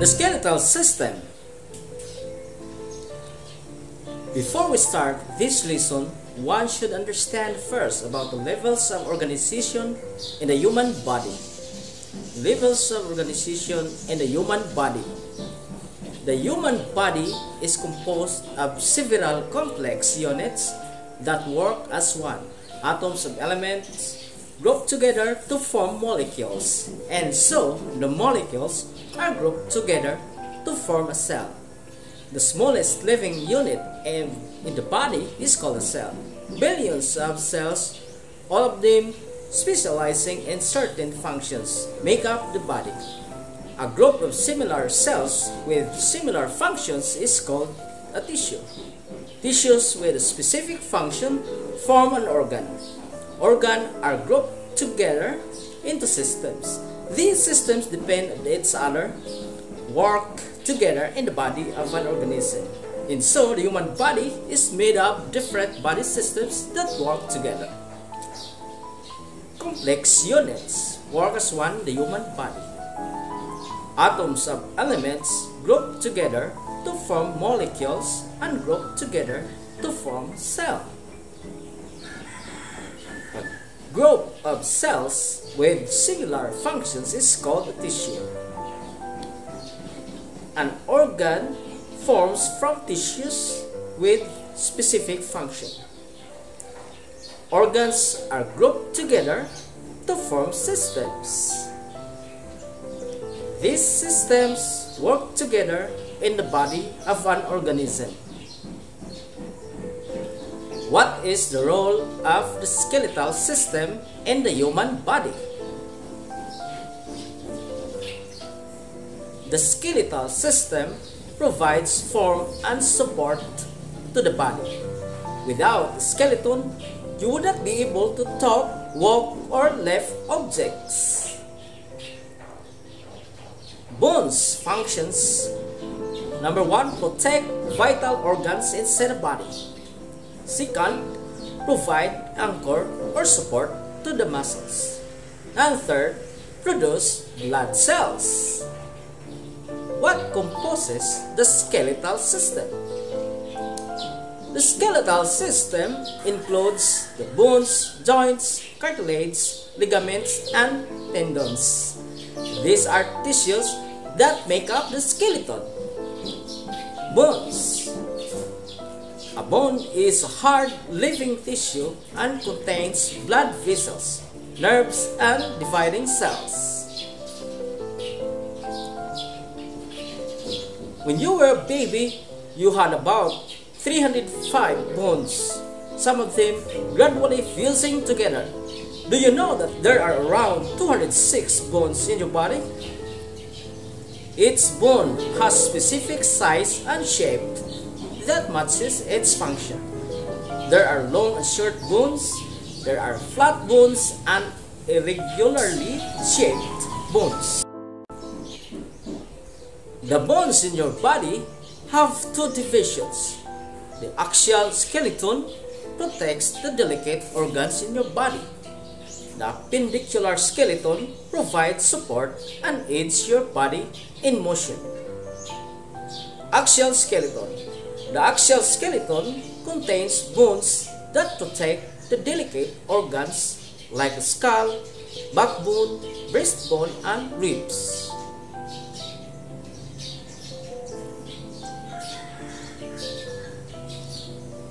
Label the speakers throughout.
Speaker 1: The skeletal system. Before we start this lesson, one should understand first about the levels of organization in the human body. Levels of organization in the human body. The human body is composed of several complex units that work as one. Atoms of elements group together to form molecules, and so the molecules are grouped together to form a cell. The smallest living unit in, the body is called a cell. Billions of cells, all of them specializing in certain functions, make up the body. A group of similar cells with similar functions is called a tissue. Tissues with a specific function form an organ. Organs are grouped together into systems. These systems depend on each other, work together in the body of an organism. And so the human body is made up of different body systems that work together. Complex units work as one the human body. Atoms of elements group together to form molecules and group together to form cell. Group of cells with similar functions is called tissue. An organ forms from tissues with specific function. Organs are grouped together to form systems. These systems work together in the body of an organism. What is the role of the skeletal system in the human body? The skeletal system provides form and support to the body. Without the skeleton, you would not be able to talk, walk, or lift objects. Bones functions Number one, protect vital organs inside the body. Second, provide anchor or support to the muscles. And third, produce blood cells. What composes the skeletal system? The skeletal system includes the bones, joints, cartilage, ligaments, and tendons. These are tissues that make up the skeleton. Bones. A bone is a hard living tissue and contains blood vessels, nerves, and dividing cells. When you were a baby, you had about 305 bones, some of them gradually fusing together. Do you know that there are around 206 bones in your body? Each bone has specific size and shape that matches its function. There are long and short bones, there are flat bones, and irregularly shaped bones. The bones in your body have two divisions. The axial skeleton protects the delicate organs in your body. The appendicular skeleton provides support and aids your body in motion. Axial skeleton. The axial skeleton contains bones that protect the delicate organs like the skull, backbone, breastbone, and ribs.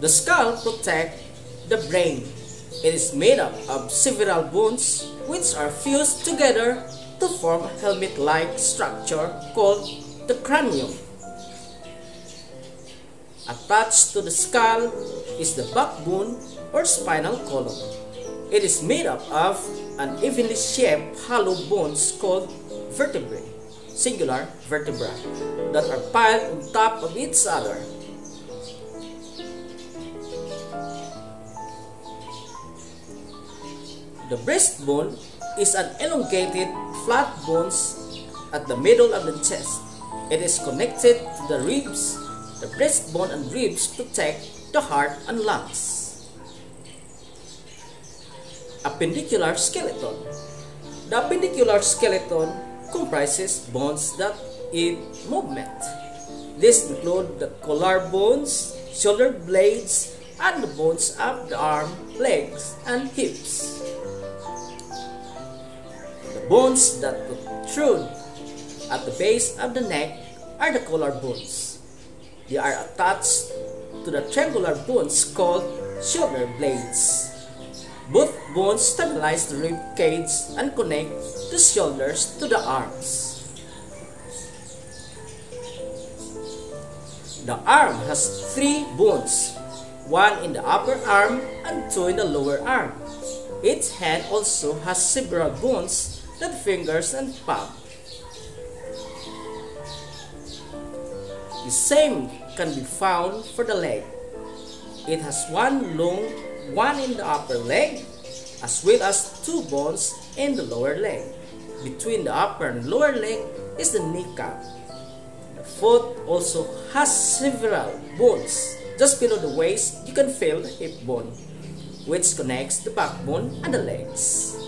Speaker 1: The skull protects the brain. It is made up of several bones which are fused together to form a helmet-like structure called the cranium. Attached to the skull is the backbone or spinal column. It is made up of unevenly shaped hollow bones called vertebrae, singular vertebra, that are piled on top of each other. The breastbone is an elongated, flat bones at the middle of the chest. It is connected to the ribs. The breastbone and ribs protect the heart and lungs. Appendicular skeleton. The appendicular skeleton comprises bones that in movement. These include the collarbones, shoulder blades, and the bones of the arm, legs, and hips. The bones that protrude at the base of the neck are the collarbones. They are attached to the triangular bones called shoulder blades. Both bones stabilize the rib cage and connect the shoulders to the arms. The arm has three bones, one in the upper arm and two in the lower arm. Each hand also has several bones, the fingers and palm. The same can be found for the leg. It has one long, one in the upper leg, as well as two bones in the lower leg. Between the upper and lower leg is the kneecap. The foot also has several bones. Just below the waist, you can feel the hip bone, which connects the backbone and the legs.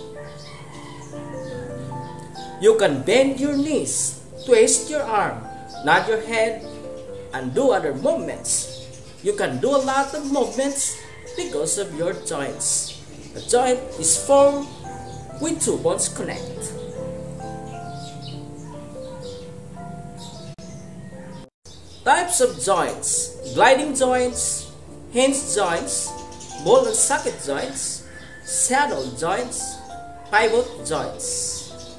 Speaker 1: You can bend your knees, twist your arm, nod your head, and do other movements. You can do a lot of movements because of your joints. A joint is formed with two bones connect. Types of joints gliding joints, hinge joints, ball and socket joints, saddle joints, pivot joints.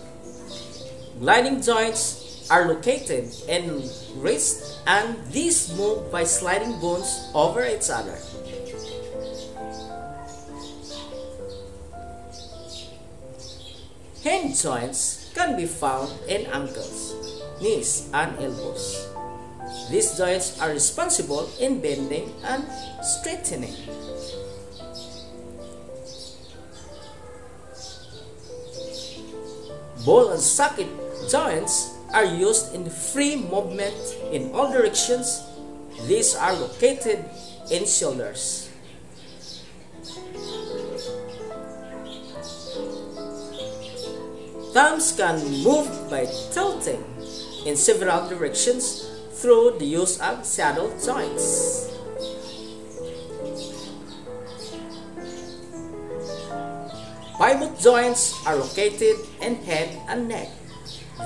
Speaker 1: Gliding joints are located in wrist and these move by sliding bones over each other. Hand joints can be found in ankles, knees, and elbows. These joints are responsible in bending and straightening. Ball and socket joints are used in free movement in all directions. These are located in shoulders. Thumbs can move by tilting in several directions through the use of saddle joints. Pivot joints are located in head and neck.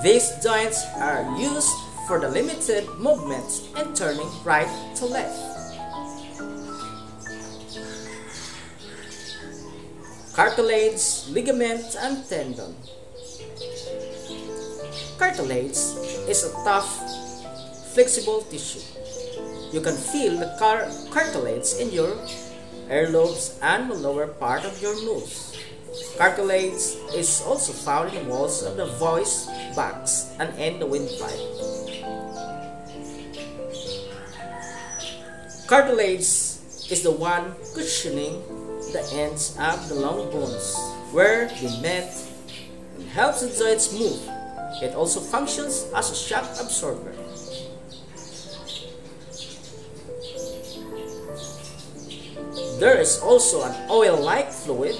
Speaker 1: These joints are used for the limited movements and turning right to left. Cartilage, ligament, and tendon. Cartilage is a tough, flexible tissue. You can feel the car cartilage in your earlobes and the lower part of your nose. Cartilage is also found in the walls of the voice box and in the windpipe. Cartilage is the one cushioning the ends of the long bones where they meet and helps the joints move. It also functions as a shock absorber. There is also an oil-like fluid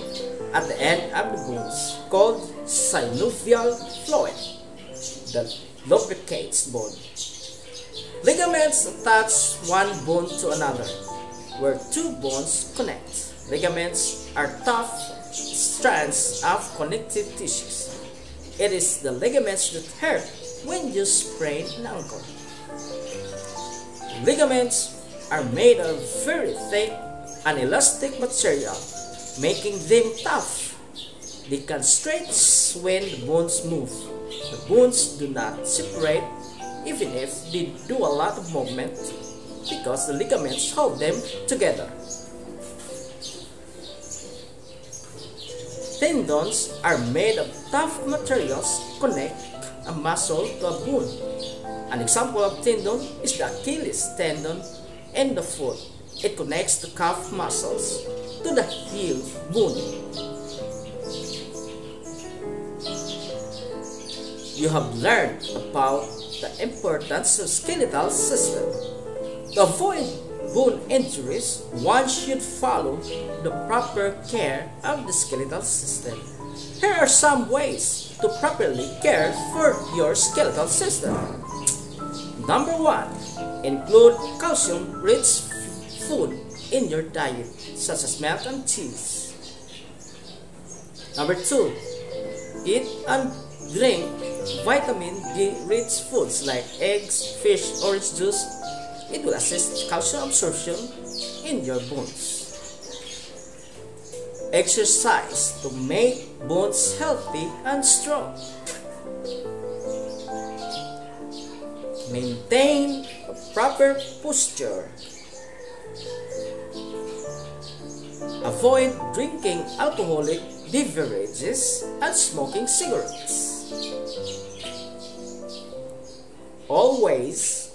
Speaker 1: at the end of the bones called synovial fluid that lubricates bone. Ligaments attach one bone to another where two bones connect. Ligaments are tough strands of connective tissues. It is the ligaments that hurt when you sprain an ankle. Ligaments are made of very thick and elastic material, making them tough. They can stretch when the bones move. The bones do not separate even if they do a lot of movement because the ligaments hold them together. Tendons are made of tough materials connect a muscle to a bone. An example of tendon is the Achilles tendon in the foot. It connects the calf muscles to the heel bone. You have learned about the importance of skeletal system. To avoid bone injuries, one should follow the proper care of the skeletal system. Here are some ways to properly care for your skeletal system. Number one, include calcium-rich food in your diet, such as milk and cheese. Number two, eat and drink vitamin D-rich foods like eggs, fish, orange juice. It will assist calcium absorption in your bones. Exercise to make bones healthy and strong. Maintain a proper posture. Avoid drinking alcoholic beverages and smoking cigarettes. Always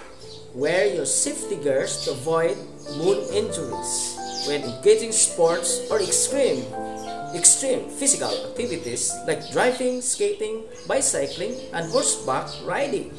Speaker 1: wear your safety gears to avoid bone injuries when engaging sports or extreme extreme physical activities like driving, skating, bicycling, and horseback riding.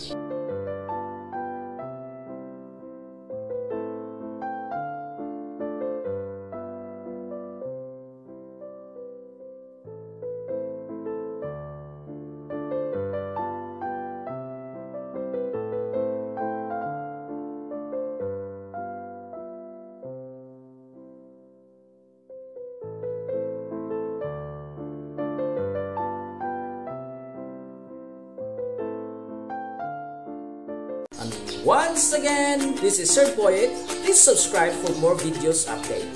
Speaker 1: Once again, this is Sir Poet. Please subscribe for more videos update.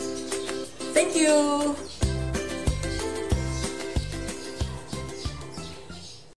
Speaker 1: Thank you!